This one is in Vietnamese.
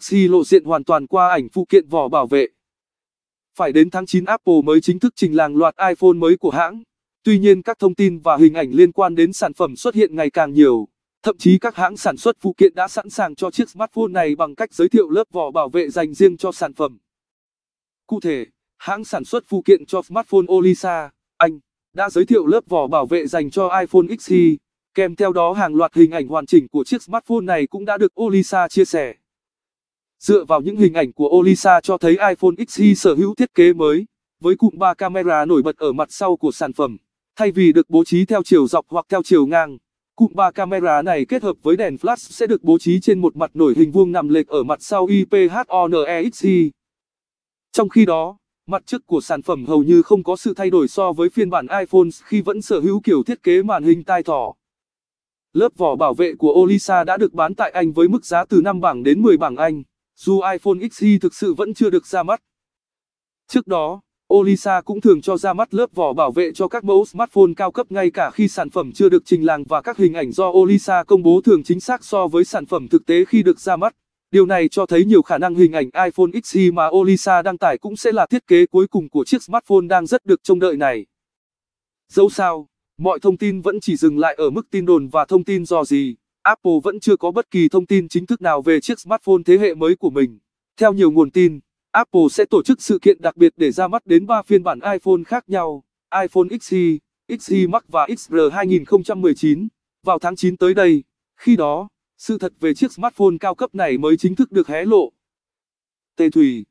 XE lộ diện hoàn toàn qua ảnh phụ kiện vỏ bảo vệ. Phải đến tháng 9 Apple mới chính thức trình làng loạt iPhone mới của hãng. Tuy nhiên các thông tin và hình ảnh liên quan đến sản phẩm xuất hiện ngày càng nhiều. Thậm chí các hãng sản xuất phụ kiện đã sẵn sàng cho chiếc smartphone này bằng cách giới thiệu lớp vỏ bảo vệ dành riêng cho sản phẩm. Cụ thể, hãng sản xuất phụ kiện cho smartphone Olisa, Anh, đã giới thiệu lớp vỏ bảo vệ dành cho iPhone XE. Kèm theo đó hàng loạt hình ảnh hoàn chỉnh của chiếc smartphone này cũng đã được Olisa chia sẻ. Dựa vào những hình ảnh của Olisa cho thấy iPhone XE sở hữu thiết kế mới, với cụm 3 camera nổi bật ở mặt sau của sản phẩm, thay vì được bố trí theo chiều dọc hoặc theo chiều ngang. Cụm 3 camera này kết hợp với đèn flash sẽ được bố trí trên một mặt nổi hình vuông nằm lệch ở mặt sau IPHONE XE. Trong khi đó, mặt trước của sản phẩm hầu như không có sự thay đổi so với phiên bản iPhone khi vẫn sở hữu kiểu thiết kế màn hình tai thỏ. Lớp vỏ bảo vệ của Olisa đã được bán tại Anh với mức giá từ 5 bảng đến 10 bảng Anh, dù iPhone XE thực sự vẫn chưa được ra mắt. Trước đó, Olisa cũng thường cho ra mắt lớp vỏ bảo vệ cho các mẫu smartphone cao cấp ngay cả khi sản phẩm chưa được trình làng và các hình ảnh do Olisa công bố thường chính xác so với sản phẩm thực tế khi được ra mắt. Điều này cho thấy nhiều khả năng hình ảnh iPhone XE mà Olisa đăng tải cũng sẽ là thiết kế cuối cùng của chiếc smartphone đang rất được trông đợi này. Dẫu sao, mọi thông tin vẫn chỉ dừng lại ở mức tin đồn và thông tin do gì. Apple vẫn chưa có bất kỳ thông tin chính thức nào về chiếc smartphone thế hệ mới của mình. Theo nhiều nguồn tin, Apple sẽ tổ chức sự kiện đặc biệt để ra mắt đến 3 phiên bản iPhone khác nhau, iPhone XE, XE Max và XR 2019, vào tháng 9 tới đây. Khi đó, sự thật về chiếc smartphone cao cấp này mới chính thức được hé lộ. Tê Thủy.